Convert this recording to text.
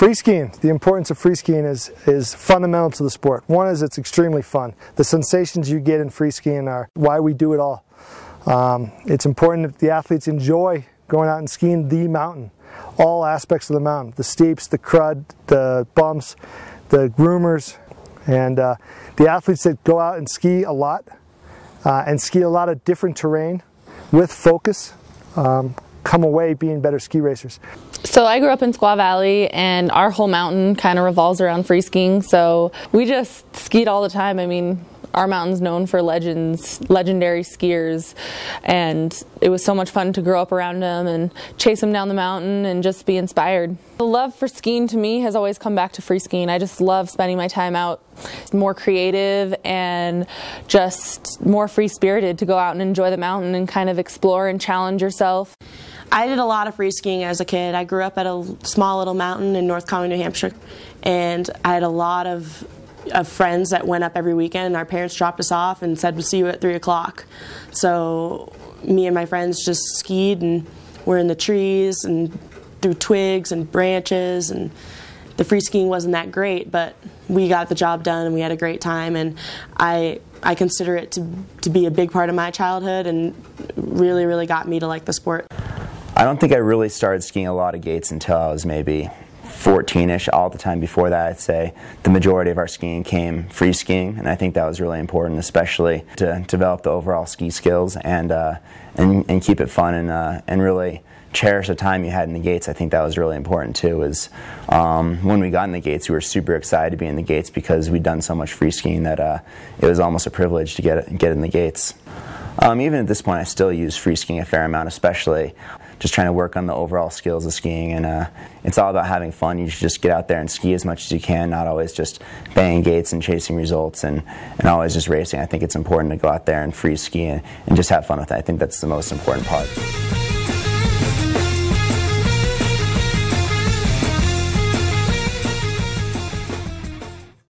Free skiing, the importance of free skiing is, is fundamental to the sport. One is it's extremely fun. The sensations you get in free skiing are why we do it all. Um, it's important that the athletes enjoy going out and skiing the mountain, all aspects of the mountain, the steeps, the crud, the bumps, the groomers, and uh, the athletes that go out and ski a lot uh, and ski a lot of different terrain with focus um, come away being better ski racers. So I grew up in Squaw Valley and our whole mountain kind of revolves around free skiing. So we just skied all the time. I mean, our mountain's known for legends, legendary skiers, and it was so much fun to grow up around them and chase them down the mountain and just be inspired. The love for skiing to me has always come back to free skiing. I just love spending my time out more creative and just more free spirited to go out and enjoy the mountain and kind of explore and challenge yourself. I did a lot of free skiing as a kid. I grew up at a small little mountain in North Conway, New Hampshire, and I had a lot of of friends that went up every weekend. And our parents dropped us off and said, "We'll see you at three o'clock." So me and my friends just skied and were in the trees and through twigs and branches and the free skiing wasn't that great, but we got the job done and we had a great time. And I I consider it to to be a big part of my childhood and really really got me to like the sport. I don't think I really started skiing a lot of gates until I was maybe 14ish. All the time before that, I'd say the majority of our skiing came free skiing, and I think that was really important, especially to develop the overall ski skills and uh, and, and keep it fun and uh, and really cherish the time you had in the gates. I think that was really important too. Is um, when we got in the gates, we were super excited to be in the gates because we'd done so much free skiing that uh, it was almost a privilege to get get in the gates. Um, even at this point, I still use free skiing a fair amount, especially just trying to work on the overall skills of skiing. And uh, it's all about having fun. You should just get out there and ski as much as you can, not always just banging gates and chasing results and, and always just racing. I think it's important to go out there and free ski and, and just have fun with it. I think that's the most important part.